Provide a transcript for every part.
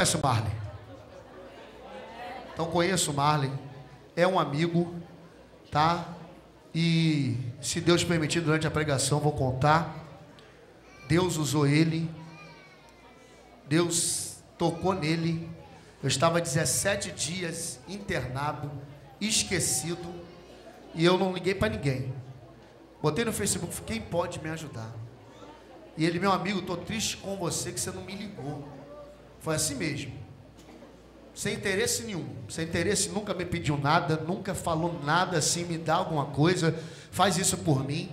conhece o Marley? Então conheço o Marley. É um amigo, tá? E se Deus permitir, durante a pregação, vou contar. Deus usou ele. Deus tocou nele. Eu estava 17 dias internado, esquecido, e eu não liguei para ninguém. Botei no Facebook, quem pode me ajudar? E ele, meu amigo, estou triste com você que você não me ligou. Foi assim mesmo. Sem interesse nenhum. Sem interesse, nunca me pediu nada, nunca falou nada assim, me dá alguma coisa, faz isso por mim.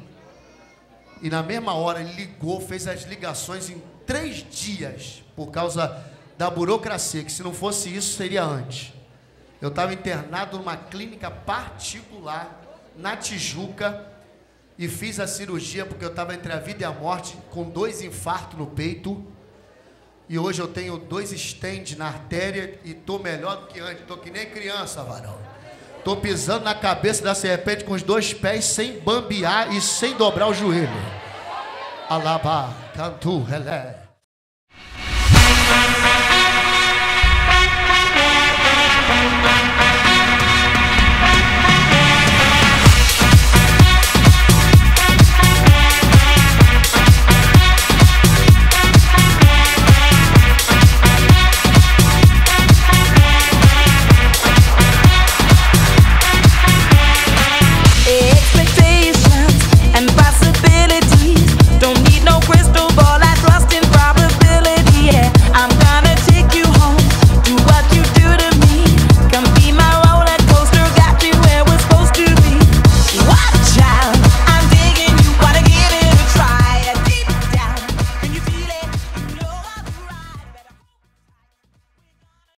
E na mesma hora ele ligou, fez as ligações em três dias, por causa da burocracia, que se não fosse isso, seria antes. Eu estava internado numa clínica particular, na Tijuca, e fiz a cirurgia porque eu estava entre a vida e a morte, com dois infartos no peito. E hoje eu tenho dois stents na artéria e tô melhor do que antes. Tô que nem criança, varão. Tô pisando na cabeça da serpente com os dois pés sem bambear e sem dobrar o joelho. Alaba, cantu, relé.